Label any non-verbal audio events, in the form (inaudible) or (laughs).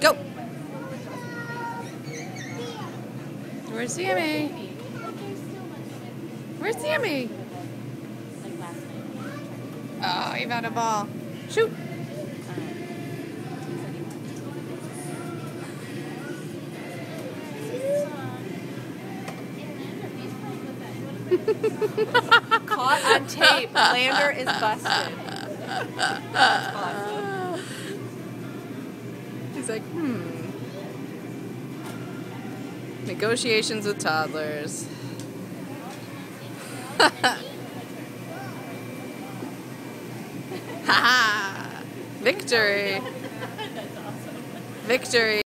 Go. Where's Sammy? Where's Sammy? Oh, you've had a ball. Shoot. Caught on tape. Lander is busted. (laughs) He's like, hmm. Negotiations with toddlers. (laughs) Ha ha! Victory! (laughs) Victory!